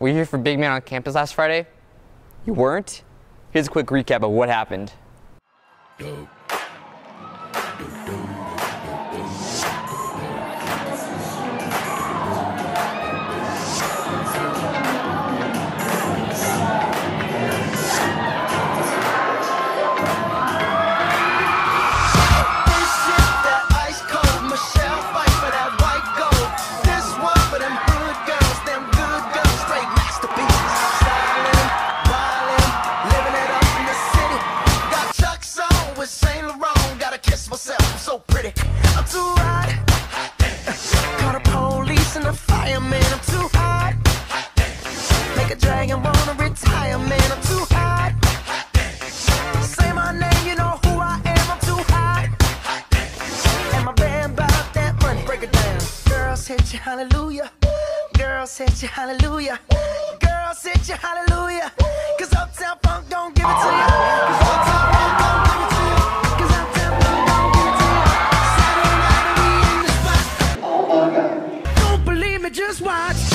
Were you here for Big Man on campus last Friday? You weren't? Here's a quick recap of what happened. This Saint Laurent. Gotta kiss myself, I'm so pretty. I'm too hot. Call the police and the fireman. I'm too hot. Make a dragon wanna retire, man. I'm too hot. Say my name, you know who I am. I'm too hot. And my band bought that money. Break it down. Girls hit you, hallelujah. Girls hit you, hallelujah. Girls hit you, hallelujah. Saturday